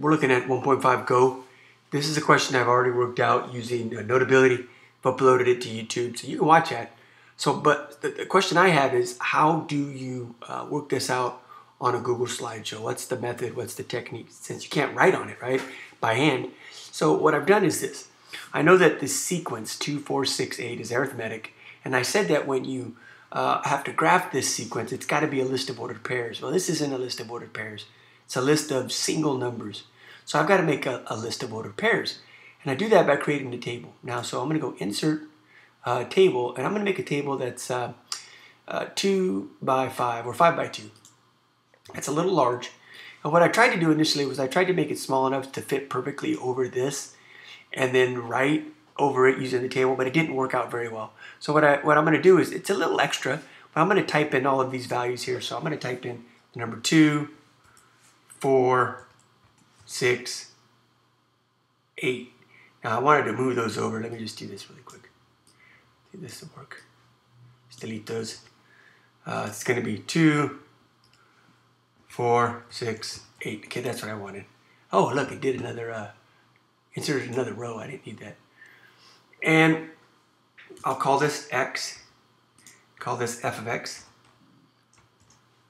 we're looking at 1.5 Go. This is a question I've already worked out using uh, Notability. I've uploaded it to YouTube, so you can watch that. So, but the, the question I have is, how do you uh, work this out on a Google slideshow? What's the method? What's the technique? Since you can't write on it, right, by hand. So what I've done is this. I know that the sequence 2, 4, 6, 8 is arithmetic, and I said that when you uh, have to graph this sequence, it's got to be a list of ordered pairs. Well, this isn't a list of ordered pairs. It's a list of single numbers. So I've got to make a, a list of ordered pairs. And I do that by creating a table. Now, so I'm going to go insert uh, table, and I'm going to make a table that's uh, uh, 2 by 5 or 5 by 2. That's a little large. And what I tried to do initially was I tried to make it small enough to fit perfectly over this and then write over it using the table, but it didn't work out very well. So what, I, what I'm going to do is, it's a little extra, but I'm going to type in all of these values here. So I'm going to type in the number 2, 4, 6, 8. Now I wanted to move those over. Let me just do this really quick. See this will work. Just delete those. Uh, it's going to be 2, 4, 6, 8. Okay, that's what I wanted. Oh, look, it did another, uh, inserted another row. I didn't need that. And I'll call this x, call this f of x.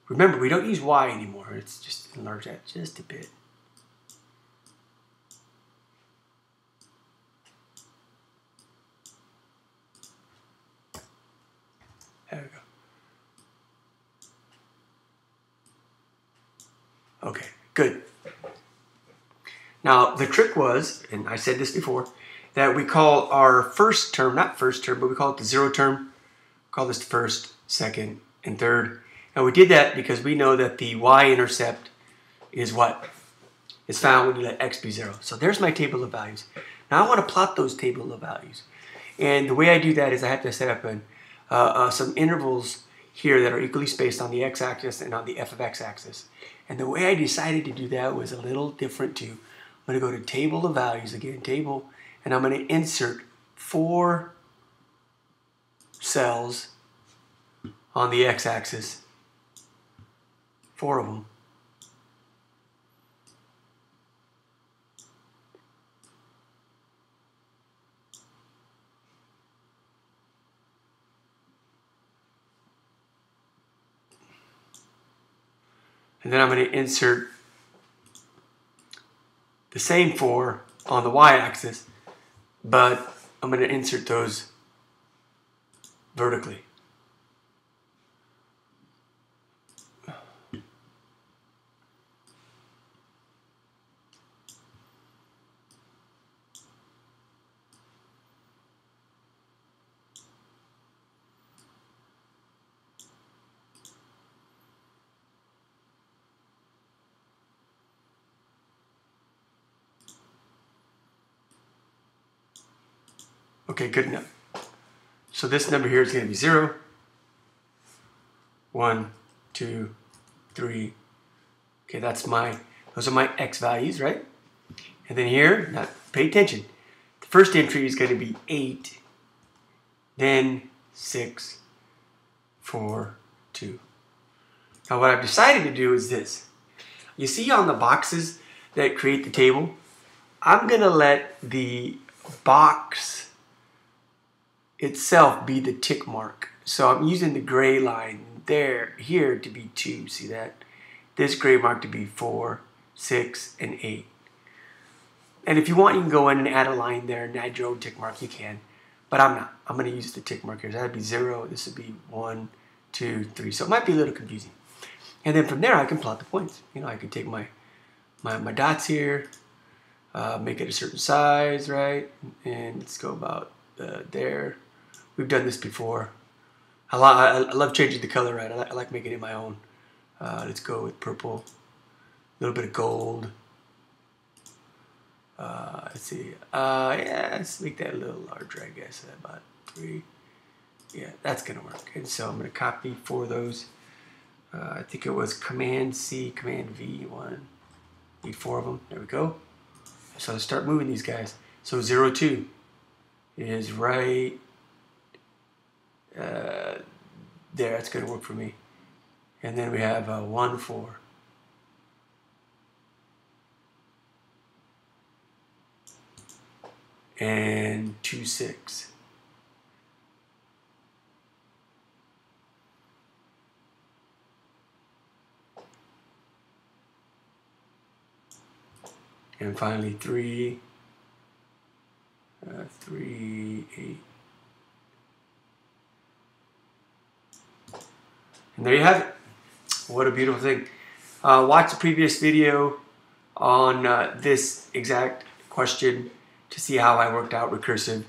Remember, we don't use y anymore. It's just enlarge that just a bit. Okay, good. Now, the trick was, and I said this before, that we call our first term, not first term, but we call it the zero term. call this the first, second, and third. And we did that because we know that the y-intercept is what? Is found when you let x be zero. So there's my table of values. Now I want to plot those table of values. And the way I do that is I have to set up an, uh, uh, some intervals here that are equally spaced on the x-axis and on the f of x axis. And the way I decided to do that was a little different too. I'm going to go to table of values again, table, and I'm going to insert four cells on the x-axis, four of them. And then I'm going to insert the same four on the y-axis, but I'm going to insert those vertically. Okay, good enough. So this number here is going to be 0, 1, 2, 3. Okay, that's my, those are my x values, right? And then here, now pay attention. The first entry is going to be 8, then 6, 4, 2. Now what I've decided to do is this. You see on the boxes that create the table, I'm going to let the box itself be the tick mark. So I'm using the gray line there, here to be 2, see that? This gray mark to be 4, 6, and 8. And if you want, you can go in and add a line there and add your own tick mark, you can. But I'm not. I'm going to use the tick markers. That would be 0, this would be 1, 2, 3. So it might be a little confusing. And then from there, I can plot the points. You know, I can take my, my, my dots here, uh, make it a certain size, right? And let's go about uh, there. We've done this before. I, lo I love changing the color right. I, li I like making it my own. Uh, let's go with purple. A little bit of gold. Uh, let's see. Uh, yeah, let's make that a little larger, I guess. About three. Yeah, that's going to work. And so I'm going to copy four of those. Uh, I think it was Command C, Command V, one. Need four of them. There we go. So let's start moving these guys. So 0, 2 is right uh, there, that's going to work for me. And then we have uh, 1, 4. And 2, 6. And finally, 3, uh, 3, 8. And there you have it. What a beautiful thing. Uh, watch the previous video on uh, this exact question to see how I worked out recursive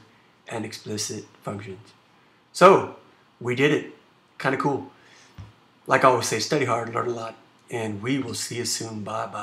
and explicit functions. So, we did it. Kind of cool. Like I always say, study hard, learn a lot, and we will see you soon. Bye bye.